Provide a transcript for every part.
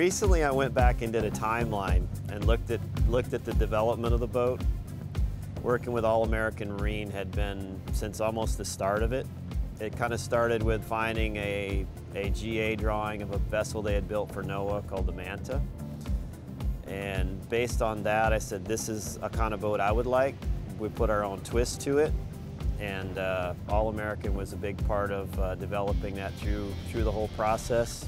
Recently I went back and did a timeline and looked at, looked at the development of the boat. Working with All American Marine had been since almost the start of it. It kind of started with finding a, a GA drawing of a vessel they had built for NOAA called the Manta. And based on that, I said, this is a kind of boat I would like. We put our own twist to it. And uh, All American was a big part of uh, developing that through, through the whole process.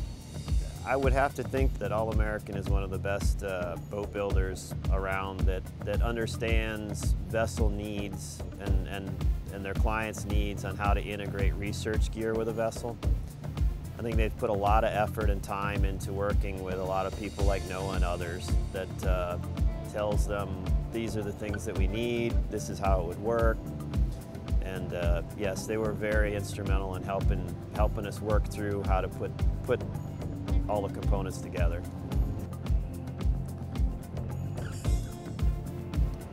I would have to think that All American is one of the best uh, boat builders around that, that understands vessel needs and, and, and their clients' needs on how to integrate research gear with a vessel. I think they've put a lot of effort and time into working with a lot of people like NOAA and others that uh, tells them these are the things that we need, this is how it would work. And uh, yes, they were very instrumental in helping, helping us work through how to put, put all the components together.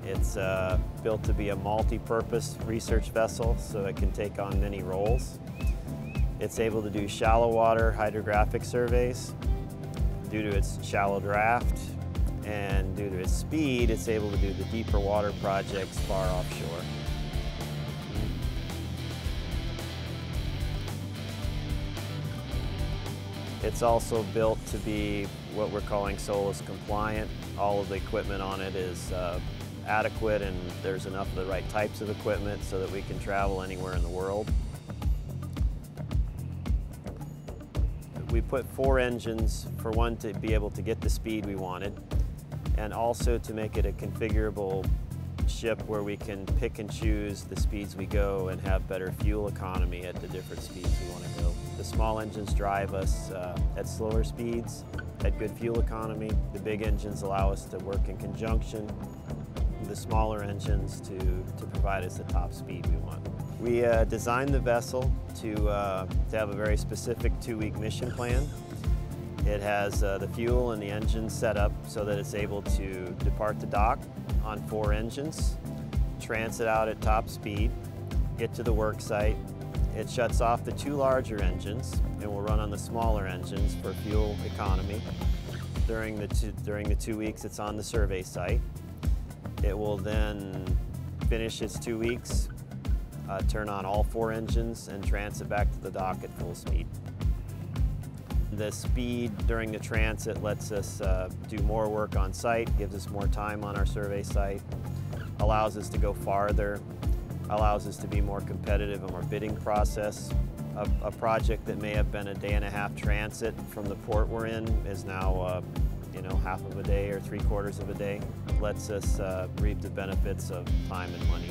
It's uh, built to be a multi-purpose research vessel so it can take on many roles. It's able to do shallow water hydrographic surveys. Due to its shallow draft and due to its speed, it's able to do the deeper water projects far offshore. It's also built to be what we're calling SOLAS compliant. All of the equipment on it is uh, adequate and there's enough of the right types of equipment so that we can travel anywhere in the world. We put four engines for one to be able to get the speed we wanted and also to make it a configurable ship where we can pick and choose the speeds we go and have better fuel economy at the different speeds we want to go. Small engines drive us uh, at slower speeds, at good fuel economy. The big engines allow us to work in conjunction the smaller engines to, to provide us the top speed we want. We uh, designed the vessel to, uh, to have a very specific two-week mission plan. It has uh, the fuel and the engine set up so that it's able to depart the dock on four engines, transit out at top speed, get to the work site. It shuts off the two larger engines and will run on the smaller engines for fuel economy during the two, during the two weeks it's on the survey site. It will then finish its two weeks, uh, turn on all four engines and transit back to the dock at full speed. The speed during the transit lets us uh, do more work on site, gives us more time on our survey site, allows us to go farther, allows us to be more competitive in our bidding process. A, a project that may have been a day and a half transit from the port we're in is now uh, you know, half of a day or three quarters of a day. Lets us uh, reap the benefits of time and money.